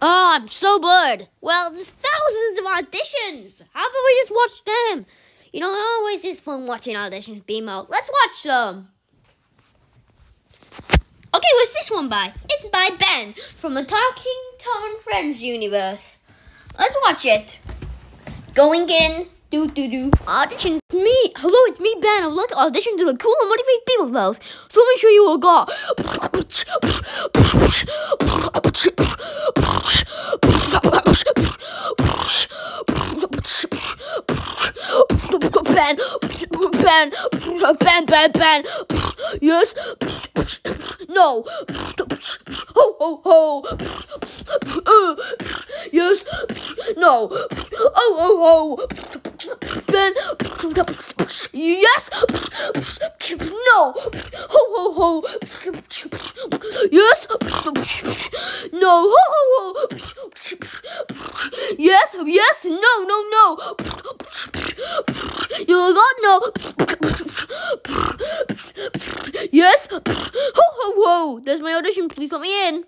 Oh, I'm so bored. Well, there's thousands of auditions. How about we just watch them? You know, always is fun watching auditions, BMO. Let's watch them. Okay, what's this one by? It's by Ben from the Talking Tom Friends universe. Let's watch it. Going in. Do do do. Audition. It's me. Hello, it's me, Ben. I would like to audition to the cool and motivate people bells. So let me show you a got. Ben, Ben, Ben, Ben, Ben. Yes. No. Ho, ho, ho. Uh, yes. No. Oh, oh, oh. Ben. Yes. No. Ho, ho, ho. No. Yes. Yes. No, no, no. You got no. Yes. Ho, ho, ho. There's my audition. Please let me in.